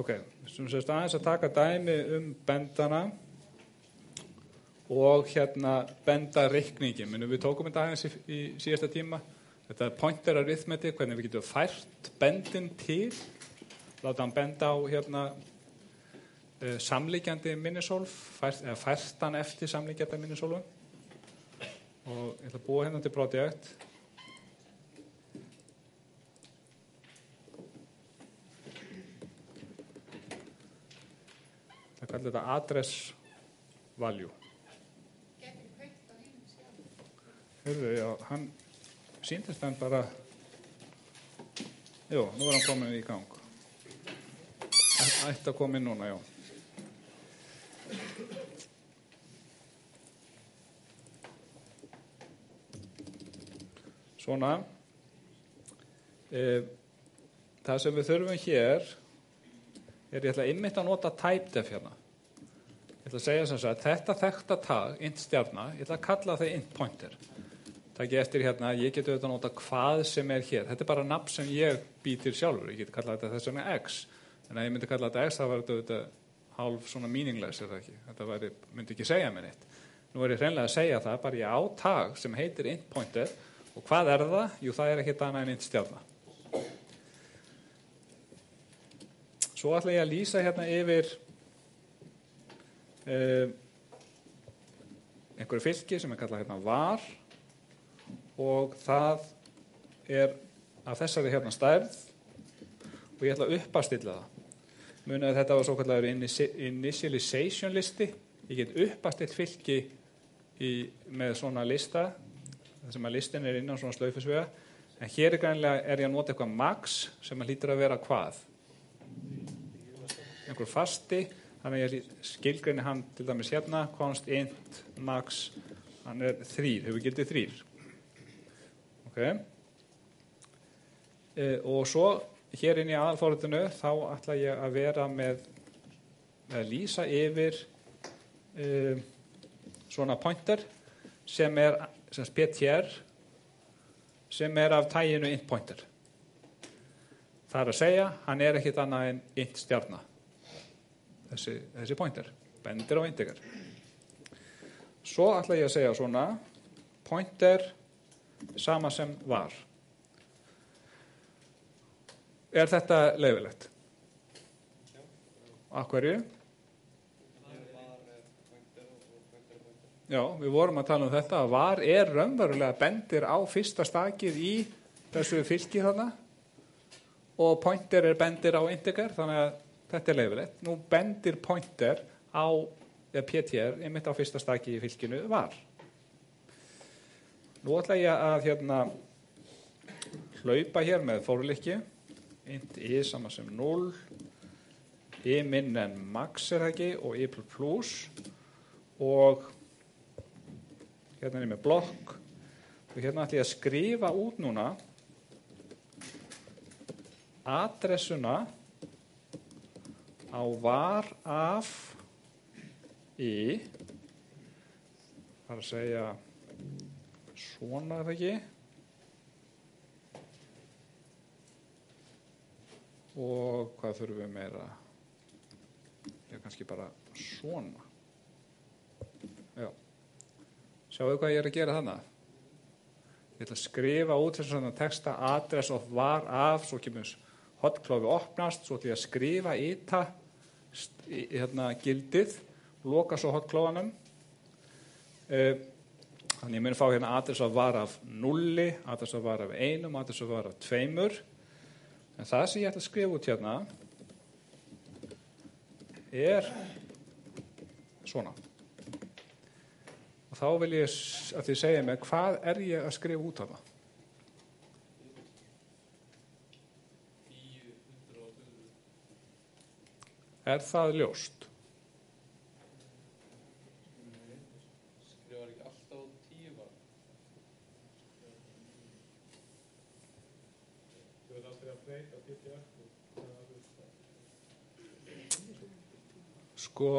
Ok, sem sérst aðeins að taka dæmi um bendana og hérna bendarikningi, minnum við tókum þetta aðeins í, í síðasta tíma, þetta er pointerarithmeti, hvernig við getum fært bendin til, láta hann benda á hérna eh, e, samlíkjandi minnisólf, fært, eða fært hann eftir samlíkjandi minnisólfum. Og ég ætla að búa hérna til broti 1 kalla þetta address value. Hörðu, já, hann síndist hann bara Jó, nú var hann komin í gang. Ætti að koma inn núna, já. Svona. E, Það sem við þurfum hér er ég ætla að innmynda að nota typedef hérna. Ætla að segja sem sagt, þetta þekta tag, int stjarnar, ég ætla að kalla það int pointer. Það ekki eftir hérna, ég geti auðvitað að nota hvað sem er hér. Þetta er bara nafn sem ég býtir sjálfur, ég geti kallað þetta þess vegna x. En ef ég myndi kalla þetta x, það var auðvitað hálf svona meaningless, er það ekki? Þetta væri, myndi ekki segja mér neitt. Nú er ég hreinlega að segja það, bara ég á tag sem heitir int pointer og hvað er það? Jú, það er ekkit annað en int stjarnar. Svo ætla ég að lýsa hérna yfir einhverju fylki sem er kallað hérna var og það er af þessari hérna stærð og ég ætla að uppastilla það. Munið að þetta var svo kallar initialization listi. Ég get uppastill fylki í, með svona lista þar sem að listin er innan svona slaufisvega en hér er grænlega er ég að nota eitthvað max sem að hlýtur að vera hvað? einhver fasti þannig að skilgrinni hann til dæmis hérna const int max hann er þrýr, hefur gildið þrýr ok. E, og svo hér inn í aðalfórutinu þá ætla ég að vera með að lýsa yfir e, svona pointer sem er sem PTR sem er af tæginu int pointer. Það er að segja hann er ekkit annað en int stjarnar þessi, þessi pointer, bendir á integer. Svo ætla ég að segja svona, pointer sama sem var. Er þetta leifilegt? Akkurju? Já, við vorum að tala um þetta að var er raunverulega bendir á fyrsta stakið í þessu fylki þarna og pointer er bendir á integer þannig að þetta er leifilegt. Nú bendir pointer á, PTR, einmitt á fyrsta staki í fylginu var. Nú ætla ég að hérna hlaupa hér með fórlikki. int i sama sem 0, i minn en max er ekki og i plus og hérna er ég með blokk og hérna ætla ég að skrifa út núna adressuna á var af í það er að segja svona það ekki? Og hvað þurfum við meira? Ég er kannski bara svona. Já. Sjáu hvað ég er að gera þannig ég ætla að skrifa út þess að texta address of var af svo kemur hotklófi opnast svo ætla ég að skrifa í það hérna, gildið loka svo hotklófanum uh, þannig ég muni fá hérna adress að var af nulli adress að var af einum, adress að var af tveimur. En það sem ég ætla að skrifa út hérna er svona. Og þá vil ég að þið segja mig hvað er ég að skrifa út af það Er það ljóst? Skrifar ekki alltaf á tíu bara? Sko,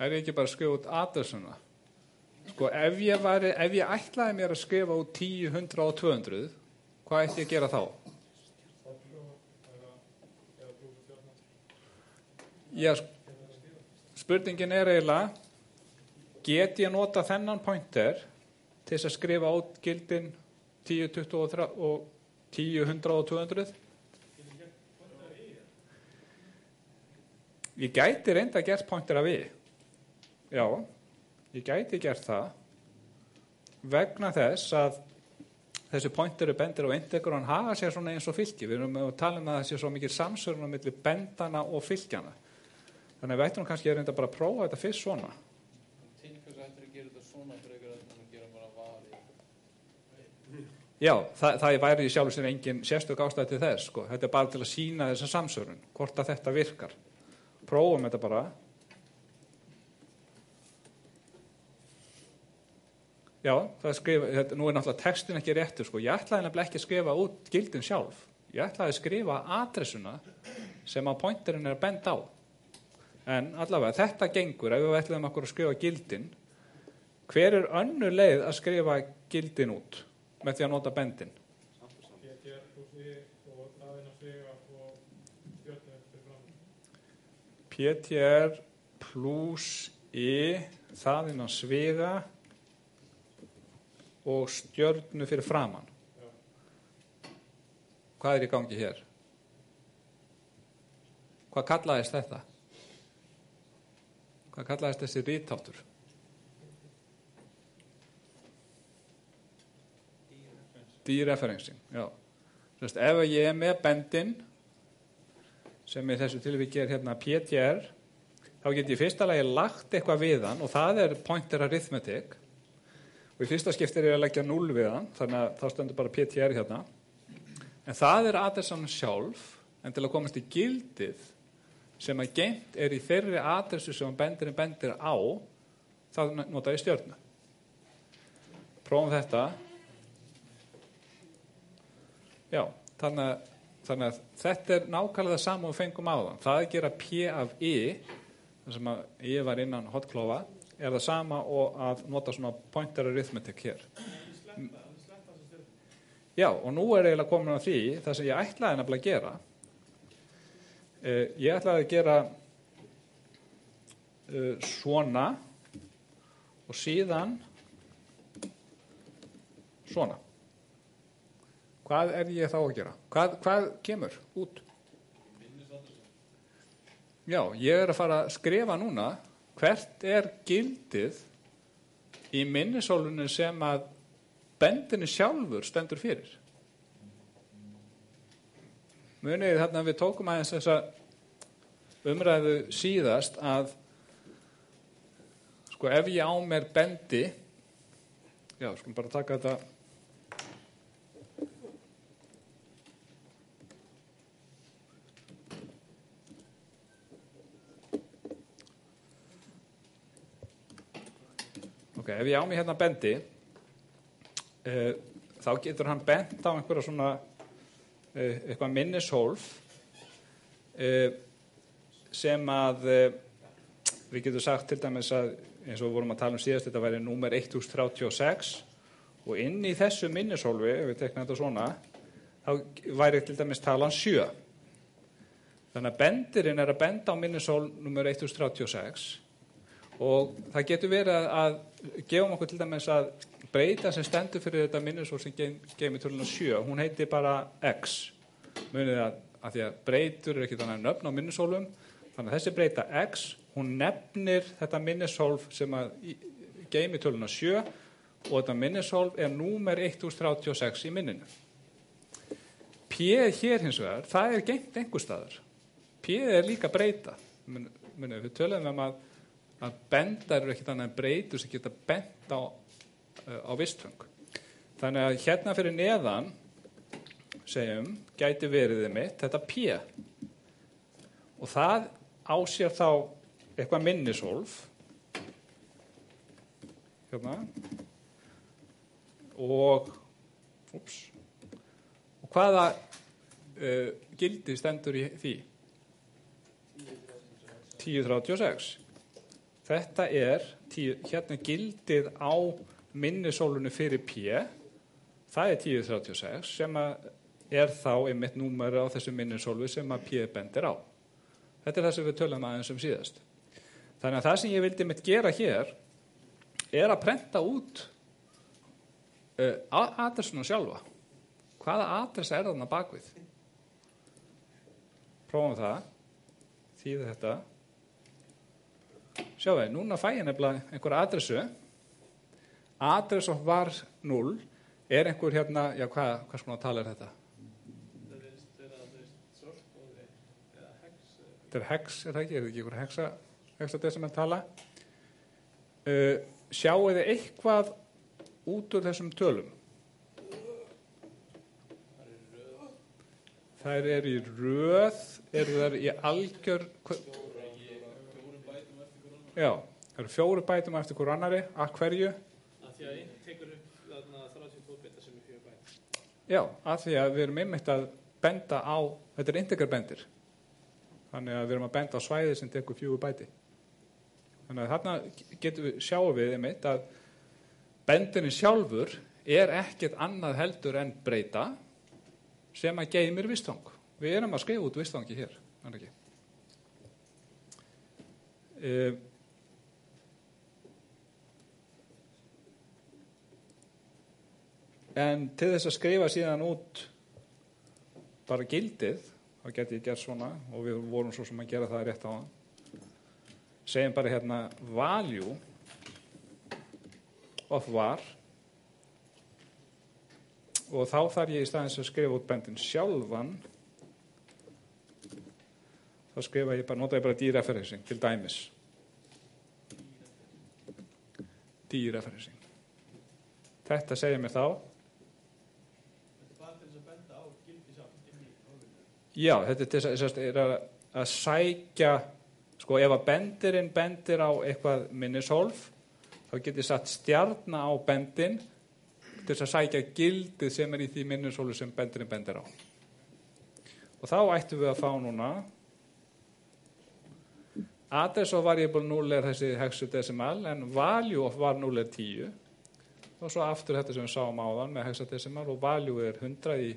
er ég ekki bara að skrifa út adressuna? Sko, ef ég, væri, ef ég ætlaði mér að skrifa út 10, 100 og 200, hvað ætti ég að gera þá? Já, spurningin er eiginlega, get ég nota þennan pointer til þess að skrifa át gildin 10, 20 og, 3, og 10, 100 og 200? Ég gæti reynda að gert pointer af við. Já, ég gæti gert það vegna þess að þessi pointeru bendir og integur hann hafa sér svona eins og fylki. Við erum að tala um að það sé svo mikið samsörun á milli bendana og fylkjana. Þannig að við ættum kannski að reynda bara að prófa þetta fyrst svona. Til hvers ættir að gera þetta svona frekar að það gera bara vari? Já, það, það væri í sjálf sér engin sérstök ástæði til þess. Sko. Þetta er bara til að sína þessa samsörun, hvort að þetta virkar. Prófum þetta bara. Já, það skrifa, þetta, nú er náttúrulega textin ekki réttur sko. Ég ætlaði nefnilega ekki að skrifa út gildin sjálf. Ég ætlaði að skrifa adressuna sem að pointerinn er að benda á. En allavega, þetta gengur ef við ætlaðum okkur að skrifa gildin. Hver er önnur leið að skrifa gildin út með því að nota bendin? PTR pluss I svega I, það innan sviga og stjörnu fyrir framann. Hvað er í gangi hér? Hvað kallaðist þetta? Hvað kallaðist þessi rítáttur? Dereferencing, já. Sest, ef ég er með bendin sem í þessu tilvíki er hérna PTR þá get ég fyrsta lagi lagt eitthvað við hann og það er pointer arithmetic og í fyrsta skiptir er ég að leggja 0 við hann þannig að þá stendur bara PTR hérna en það er adressan sjálf en til að komast í gildið sem að gemt er í þeirri adressu sem bendirinn bendir á þá nota ég stjörnu. Prófum þetta. Já, þannig að, þannig að þetta er nákvæmlega það sama og við fengum á þann það að gera P af I þar sem að I var innan hotklofa er það sama og að nota svona pointer arithmetic hér. Já, og nú er eiginlega komin á því það sem ég ætlaði nefnilega að gera ég ætlaði að gera uh, svona og síðan svona hvað er ég þá að gera? Hvað, hvað kemur út? Já, ég er að fara að skrifa núna hvert er gildið í minnisólunum sem að bendinu sjálfur stendur fyrir. Munið þarna við tókum aðeins þessa umræðu síðast að sko ef ég á mér bendi já, skulum bara taka þetta. Ok, ef ég á mig hérna bendi uh, þá getur hann bent á einhverja svona eitthvað minnishólf uh, sem að við getum sagt til dæmis að eins og við vorum að tala um síðast þetta væri númer 1036 og inn í þessu minnishólfi ef við tekna þetta svona þá væri til dæmis talan 7 þannig að bendirinn er að benda á minnishól númer 1036 og það getur verið að gefum okkur til dæmis að breyta sem stendur fyrir þetta minnisól sem geymir töluna 7, hún heiti bara X. Munið að, að því að breytur er ekki þannig nöfn á minnisólum þannig að þessi breyta X hún nefnir þetta minnishólf sem að geymir töluna 7 og þetta minnishólf er númer 1036 í minninu. P hér hins vegar það er geymt einhver staðar. P er líka breyta. Munið, við töluðum um að að bendar eru ekkert annað en breytur sem geta bent á, á vistfeng. Þannig að hérna fyrir neðan, segjum, gæti veriðið mitt þetta P. Og það ásér þá eitthvað minnisólf. Hérna. Og, ups, og hvaða uh, gildi stendur í því? 1036. Þetta er, tíu, hérna gildið á minnisólunu fyrir P, það er 1036 sem er þá einmitt númeri á þessu minnisólu sem að P bendir á. Þetta er það sem við tölum aðeins um síðast. Þannig að það sem ég vildi mitt gera hér er að prenta út uh, adressuna sjálfa. Hvaða adressa er þarna bakvið? Prófum það. Þýði þetta. Sjáu núna fæ ég nefnilega einhver adressu. Adress of var 0 er einhver hérna, já hvað, hvað svona tala er þetta? Þetta er hex, er það ekki? Er það ekki einhver hexa, hexadesimal tala? Uh, sjáu þið eitthvað út úr þessum tölum? Þær er í röð, eru þær í algjör, já, það eru fjóru bætum eftir hver annari, að hverju? Því að einn tekur upp þarna 32 bita sem er 4 bæt. Já, að því að við erum einmitt að benda á, þetta er integrarbendir, þannig að við erum að benda á svæði sem tekur fjögur bæti. Þannig að þarna getum við, sjáum við einmitt að bendinni sjálfur er ekkert annað heldur en breyta sem að geymir vistfang. Við erum að skrifa út vistfangi hér, það ekki? Uh, En til þess að skrifa síðan út bara gildið, þá geti ég gert svona og við vorum svo sem að gera það rétt á hann. Segjum bara hérna value of var. Og þá þarf ég í staðins að skrifa út bendin sjálfan. Þá skrifa ég bara, nota ég bara dýraferðising til dæmis. Dýraferðising þetta segir mér þá Þetta er bara til þess að benda á gildi samt inn í hálfinu. Já, þetta er þess er að, að sækja, sko ef að bendirinn bendir á eitthvað minnishólf, þá getur satt stjarna á bendin til þess að sækja gildið sem er í því minnishólu sem bendirinn bendir á. Og þá ættum við að fá núna, address of variable 0 er þessi hexadecimal, en value of var 0 er 10, og svo aftur þetta sem við sáum áðan með hexadecimal og value er 100 í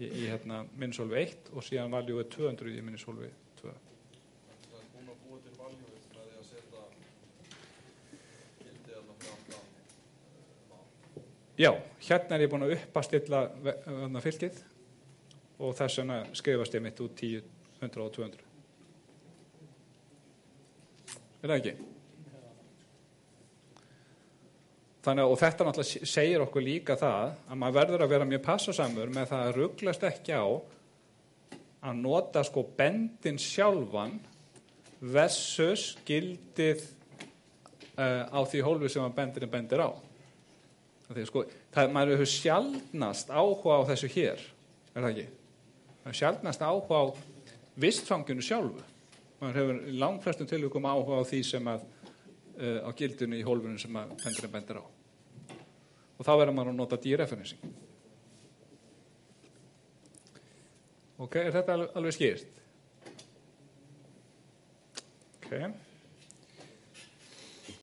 í, í hérna, minnisólfi 1 og síðan valjú er 200 í minnisólfi 2. Það er búin að búa til valjúið með því að setja gildið þarna fram fram. Já, hérna er ég búin að uppastilla hérna, fylgið og þess vegna skrifast ég mitt út 10, 100 og 200. Er það ekki? Þannig og þetta náttúrulega segir okkur líka það að maður verður að vera mjög passasamur með það að rugglast ekki á að nota sko bendin sjálfan versus gildið uh, á því hólfi sem að bendin bendir á. Því, sko, það, maður hefur sjálfnast áhuga á þessu hér, er það ekki? Það er sjálfnast áhuga á vistfanginu sjálfu. Maður hefur langflestum tilvíkum áhuga á því sem að uh, á gildinu í hólfunum sem að bendurinn bendir á. Og þá verður maður að nota dýreferensing. Ok, er þetta alveg, skýrt? Ok.